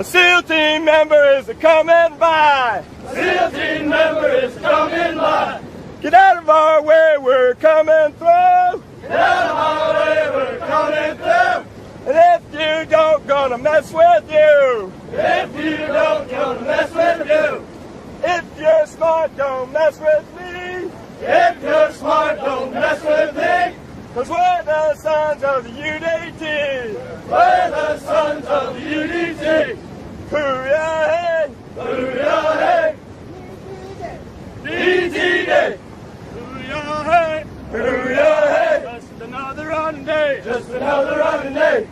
SEAL team member is coming by. A SEAL team member is coming by. Get out of our way, we're coming through. Get out of our way, we're coming through. And if you don't, gonna mess with you. If you don't, gonna mess with you. If you're smart, don't mess with me. If you're smart, don't mess with me. Cause we're the sons of the UDT. We're the sons of the UDT. DT Hooray! hey! Just another running day. Just another running day.